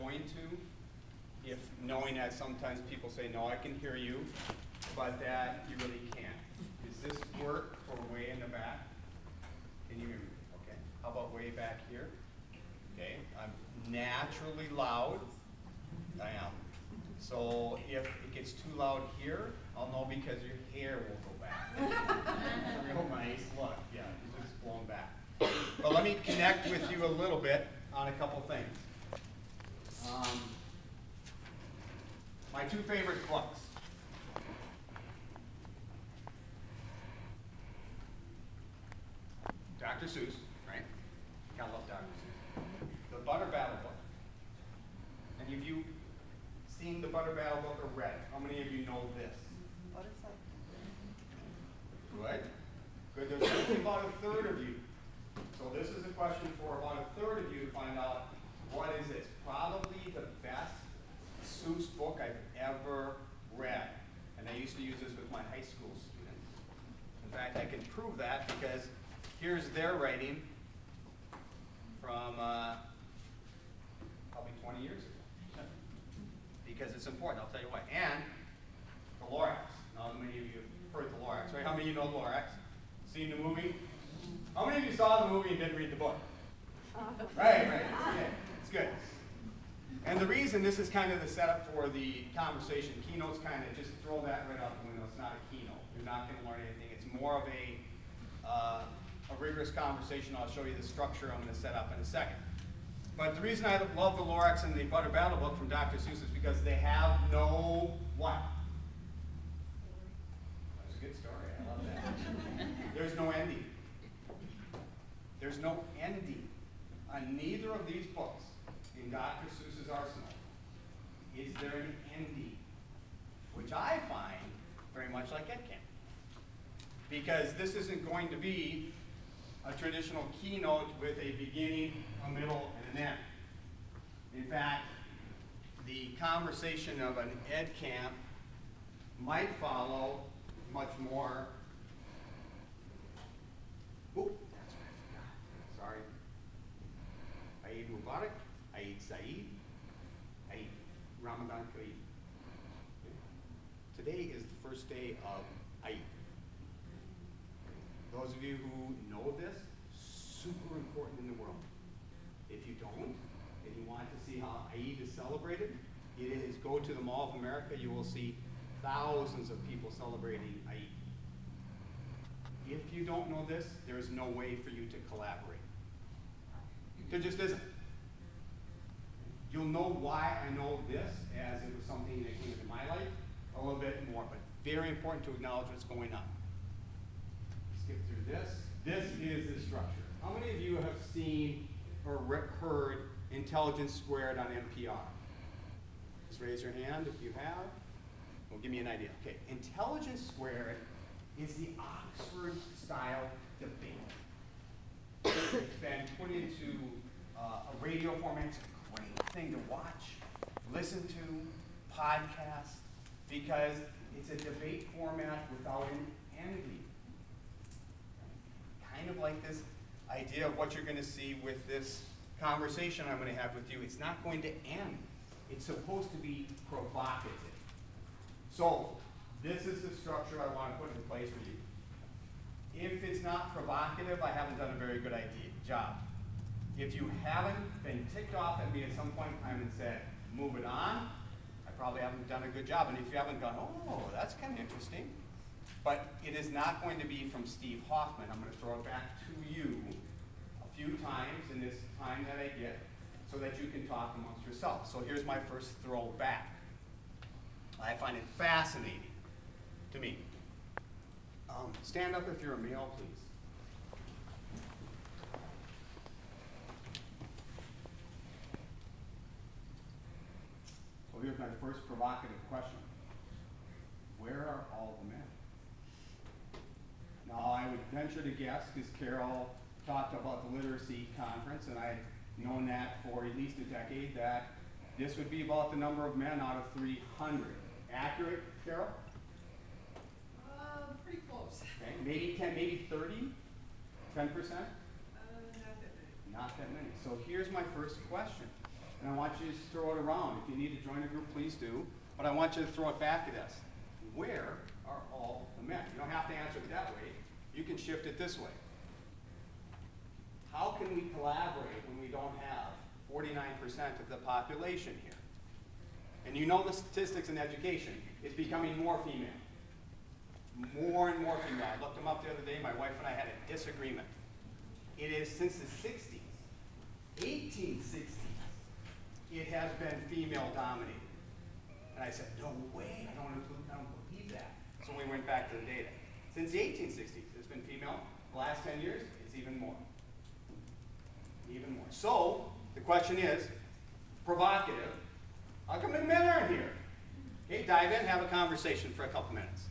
going to, if knowing that sometimes people say, no, I can hear you, but that you really can't. Does this work for way in the back? Can you hear me? Okay. How about way back here? Okay, I'm naturally loud. I am. So if it gets too loud here, I'll know because your hair will go back. Real nice look, yeah, it's just blown back. But let me connect with you a little bit on a couple things. Um, my two favorite books. Dr. Seuss, right? Gotta love Dr. Seuss. The Butter Battle book. Any of you seen the Butter Battle book or read? it? How many of you know this? Good. Good. There's only about a third of you. So this is a question for about a third of you to find out what is this? Probably the best Seuss book I've ever read. And I used to use this with my high school students. In fact, I can prove that because here's their writing from uh, probably 20 years ago. Because it's important, I'll tell you why. And the Lorax. Now, many of you have heard the Lorax, right? How many of you know the Lorax? Seen the movie? How many of you saw the movie and didn't read the book? Right, right. It's good. It's good. And the reason this is kind of the setup for the conversation, keynotes kind of just throw that right out the window. It's not a keynote. You're not going to learn anything. It's more of a, uh, a rigorous conversation. I'll show you the structure I'm going to set up in a second. But the reason I love the Lorax and the Butter Battle book from Dr. Seuss is because they have no what? That's a good story. I love that. There's no ending. There's no ending on neither of these books in Dr. Seuss's arsenal. Is there an ending? Which I find very much like EdCamp. Because this isn't going to be a traditional keynote with a beginning, a middle, and an end. In fact, the conversation of an ed camp might follow much more. Oh, that's right. Sorry. Eid Mubarak, Ramadan Kareem. Today is the first day of Eid. Those of you who know this, super important in the world. If you don't, and you want to see how Eid is celebrated, it is go to the Mall of America, you will see thousands of people celebrating Eid. If you don't know this, there is no way for you to collaborate. There just isn't. You'll know why I know this as it was something that came into my life a little bit more, but very important to acknowledge what's going on. Skip through this. This is the structure. How many of you have seen or heard Intelligence Squared on NPR? Just raise your hand if you have. Well, give me an idea. Okay, Intelligence Squared is the Oxford style debate. it's been put into uh, a radio format. Thing to watch, listen to, podcast, because it's a debate format without an ending. Kind of like this idea of what you're going to see with this conversation I'm going to have with you. It's not going to end. It's supposed to be provocative. So, this is the structure I want to put in place for you. If it's not provocative, I haven't done a very good idea, job. If you haven't been ticked off at me at some point in time and said, move it on, I probably haven't done a good job. And if you haven't gone, oh, that's kind of interesting. But it is not going to be from Steve Hoffman. I'm going to throw it back to you a few times in this time that I get so that you can talk amongst yourselves. So here's my first throw back. I find it fascinating to me. Um, stand up if you're a male, please. So here's my first provocative question. Where are all the men? Now, I would venture to guess, because Carol talked about the literacy conference, and I've known that for at least a decade, that this would be about the number of men out of 300. Accurate, Carol? Uh, pretty close. Okay, maybe 10, maybe 30? 10%? Uh, not that many. Not that many. So here's my first question and I want you to throw it around. If you need to join a group, please do. But I want you to throw it back at us. Where are all the men? You don't have to answer it that way. You can shift it this way. How can we collaborate when we don't have 49% of the population here? And you know the statistics in education. It's becoming more female. More and more female. I looked them up the other day. My wife and I had a disagreement. It is since the 60s, 1860s, female dominated. And I said, no way, I don't, I don't believe that. So we went back to the data. Since the eighteen sixties, it's been female. The last ten years, it's even more. Even more. So, the question is, provocative, how come the men aren't here? Okay, dive in, have a conversation for a couple minutes.